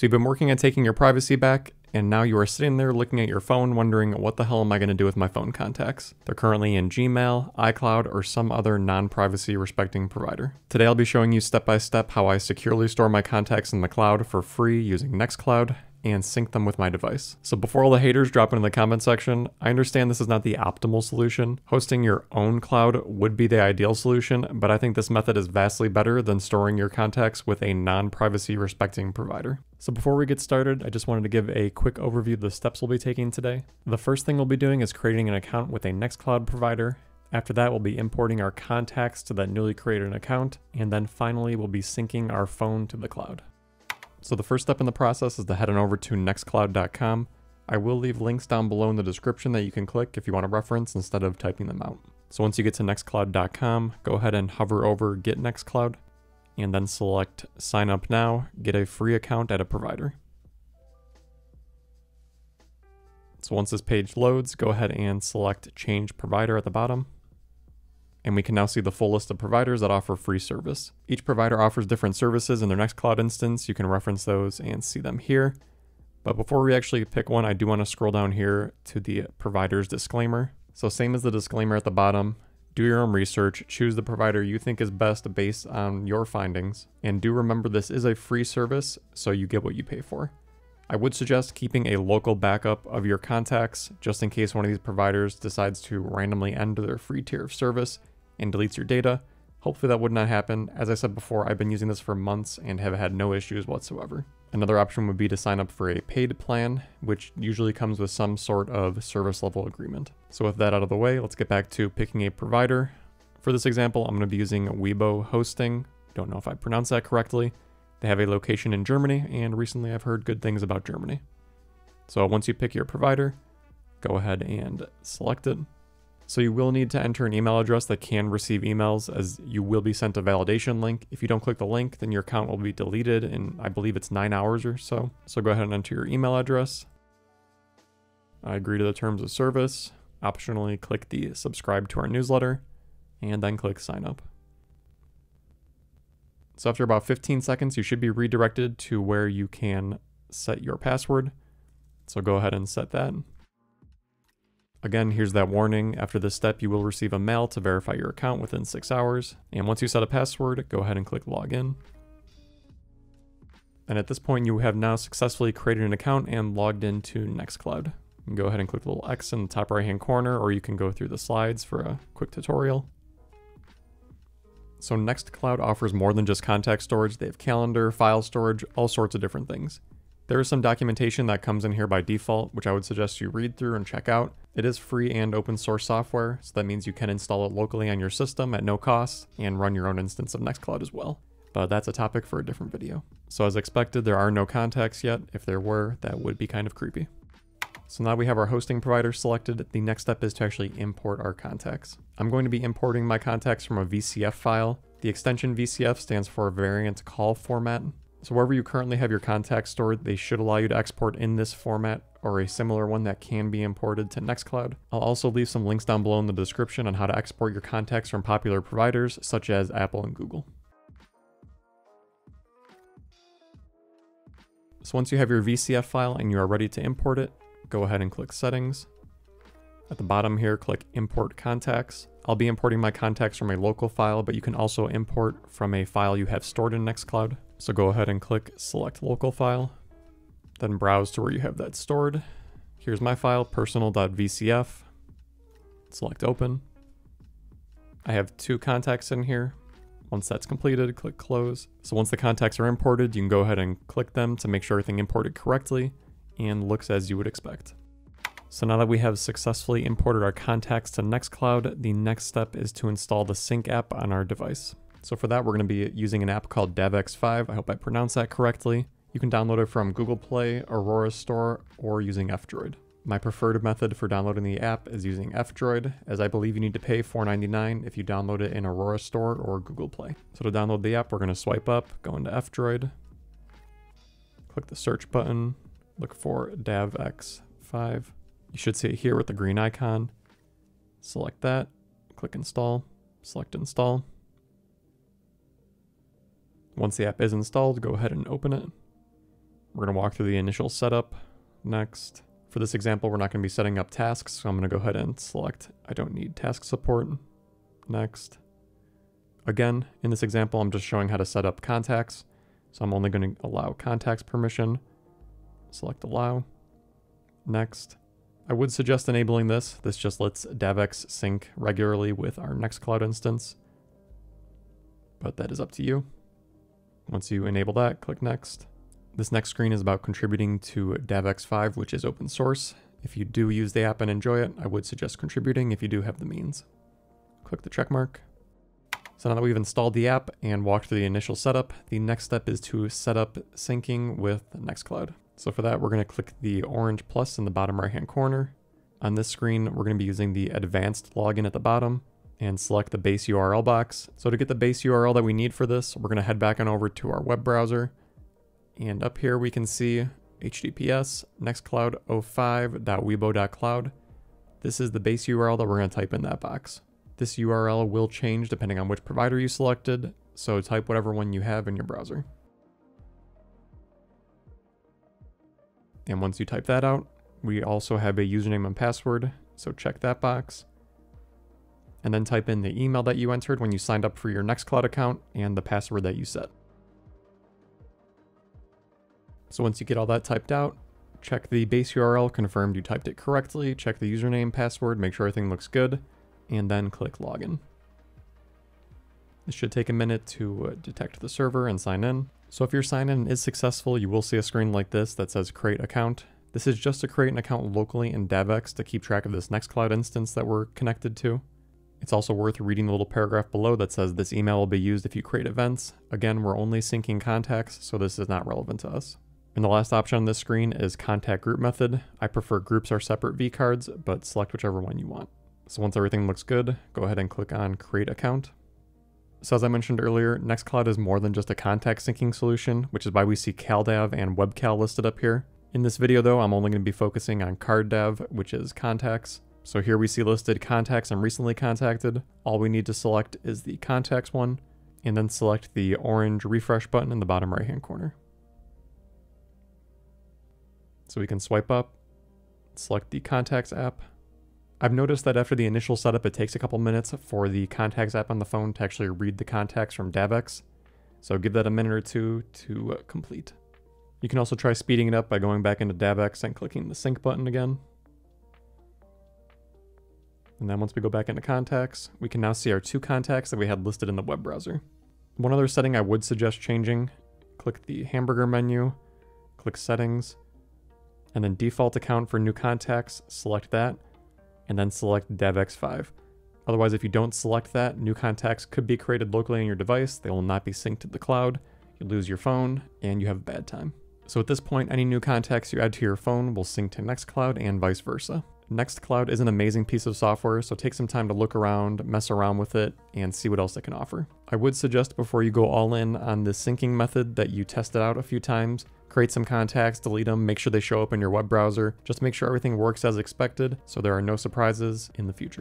So you've been working on taking your privacy back, and now you are sitting there looking at your phone wondering what the hell am I going to do with my phone contacts? They're currently in Gmail, iCloud, or some other non-privacy respecting provider. Today I'll be showing you step by step how I securely store my contacts in the cloud for free using Nextcloud and sync them with my device. So before all the haters drop into the comment section, I understand this is not the optimal solution. Hosting your own cloud would be the ideal solution, but I think this method is vastly better than storing your contacts with a non-privacy respecting provider. So before we get started, I just wanted to give a quick overview of the steps we'll be taking today. The first thing we'll be doing is creating an account with a Nextcloud provider. After that, we'll be importing our contacts to that newly created account, and then finally, we'll be syncing our phone to the cloud. So the first step in the process is to head on over to nextcloud.com. I will leave links down below in the description that you can click if you want to reference instead of typing them out. So once you get to nextcloud.com, go ahead and hover over Get Nextcloud, and then select Sign Up Now, get a free account at a provider. So once this page loads, go ahead and select Change Provider at the bottom and we can now see the full list of providers that offer free service. Each provider offers different services in their Nextcloud instance. You can reference those and see them here. But before we actually pick one, I do want to scroll down here to the provider's disclaimer. So same as the disclaimer at the bottom, do your own research, choose the provider you think is best based on your findings, and do remember this is a free service, so you get what you pay for. I would suggest keeping a local backup of your contacts just in case one of these providers decides to randomly end their free tier of service and deletes your data. Hopefully that would not happen. As I said before, I've been using this for months and have had no issues whatsoever. Another option would be to sign up for a paid plan, which usually comes with some sort of service level agreement. So with that out of the way, let's get back to picking a provider. For this example, I'm going to be using Webo Hosting. Don't know if I pronounced that correctly. They have a location in Germany, and recently I've heard good things about Germany. So once you pick your provider, go ahead and select it. So you will need to enter an email address that can receive emails as you will be sent a validation link. If you don't click the link, then your account will be deleted in I believe it's nine hours or so. So go ahead and enter your email address. I agree to the terms of service. Optionally click the subscribe to our newsletter and then click sign up. So after about 15 seconds, you should be redirected to where you can set your password. So go ahead and set that. Again, here's that warning. After this step, you will receive a mail to verify your account within six hours. And once you set a password, go ahead and click login. And at this point, you have now successfully created an account and logged into Nextcloud. You can go ahead and click the little X in the top right hand corner, or you can go through the slides for a quick tutorial. So Nextcloud offers more than just contact storage. They have calendar, file storage, all sorts of different things. There is some documentation that comes in here by default, which I would suggest you read through and check out. It is free and open source software, so that means you can install it locally on your system at no cost and run your own instance of Nextcloud as well. But that's a topic for a different video. So as expected, there are no contacts yet. If there were, that would be kind of creepy. So now we have our hosting provider selected. The next step is to actually import our contacts. I'm going to be importing my contacts from a VCF file. The extension VCF stands for Variant Call Format. So wherever you currently have your contacts stored, they should allow you to export in this format or a similar one that can be imported to Nextcloud. I'll also leave some links down below in the description on how to export your contacts from popular providers such as Apple and Google. So once you have your VCF file and you are ready to import it, go ahead and click Settings. At the bottom here, click Import Contacts. I'll be importing my contacts from a local file, but you can also import from a file you have stored in Nextcloud. So go ahead and click select local file, then browse to where you have that stored. Here's my file, personal.vcf. Select open. I have two contacts in here. Once that's completed, click close. So once the contacts are imported, you can go ahead and click them to make sure everything imported correctly and looks as you would expect. So now that we have successfully imported our contacts to Nextcloud, the next step is to install the Sync app on our device. So for that, we're going to be using an app called DavX5. I hope I pronounced that correctly. You can download it from Google Play, Aurora Store, or using F-Droid. My preferred method for downloading the app is using F-Droid, as I believe you need to pay $4.99 if you download it in Aurora Store or Google Play. So to download the app, we're going to swipe up, go into F-Droid, click the search button, look for DavX5. You should see it here with the green icon. Select that, click install, select install. Once the app is installed, go ahead and open it. We're going to walk through the initial setup next. For this example, we're not going to be setting up tasks, so I'm going to go ahead and select I don't need task support. Next. Again, in this example, I'm just showing how to set up contacts. So I'm only going to allow contacts permission. Select allow. Next. I would suggest enabling this. This just lets DavX sync regularly with our Nextcloud instance. But that is up to you. Once you enable that, click next. This next screen is about contributing to DavX5, which is open source. If you do use the app and enjoy it, I would suggest contributing if you do have the means. Click the check mark. So now that we've installed the app and walked through the initial setup, the next step is to set up syncing with Nextcloud. So for that, we're going to click the orange plus in the bottom right hand corner. On this screen, we're going to be using the advanced login at the bottom and select the base URL box. So to get the base URL that we need for this, we're going to head back on over to our web browser and up here we can see HTTPS nextcloud05.webo.cloud. This is the base URL that we're going to type in that box. This URL will change depending on which provider you selected, so type whatever one you have in your browser. And once you type that out, we also have a username and password, so check that box. And then type in the email that you entered when you signed up for your Nextcloud account and the password that you set. So once you get all that typed out, check the base URL, confirmed you typed it correctly, check the username, password, make sure everything looks good, and then click login. This should take a minute to uh, detect the server and sign in. So if your sign in is successful, you will see a screen like this that says create account. This is just to create an account locally in DavX to keep track of this Nextcloud instance that we're connected to. It's also worth reading the little paragraph below that says this email will be used if you create events. Again, we're only syncing contacts, so this is not relevant to us. And the last option on this screen is contact group method. I prefer groups are separate vCards, but select whichever one you want. So once everything looks good, go ahead and click on create account. So as I mentioned earlier, Nextcloud is more than just a contact syncing solution, which is why we see CalDAV and WebCal listed up here. In this video though, I'm only going to be focusing on CardDAV, which is contacts. So here we see listed contacts and recently contacted. All we need to select is the contacts one, and then select the orange refresh button in the bottom right hand corner. So we can swipe up, select the Contacts app. I've noticed that after the initial setup, it takes a couple minutes for the Contacts app on the phone to actually read the contacts from DavX. So give that a minute or two to uh, complete. You can also try speeding it up by going back into DavX and clicking the sync button again. And then once we go back into contacts, we can now see our two contacts that we had listed in the web browser. One other setting I would suggest changing, click the hamburger menu, click settings, and then default account for new contacts, select that, and then select DavX5. Otherwise, if you don't select that, new contacts could be created locally on your device, they will not be synced to the cloud, you lose your phone, and you have a bad time. So at this point, any new contacts you add to your phone will sync to Nextcloud and vice versa. Nextcloud is an amazing piece of software, so take some time to look around, mess around with it, and see what else it can offer. I would suggest before you go all in on the syncing method that you test it out a few times, create some contacts, delete them, make sure they show up in your web browser, just make sure everything works as expected so there are no surprises in the future.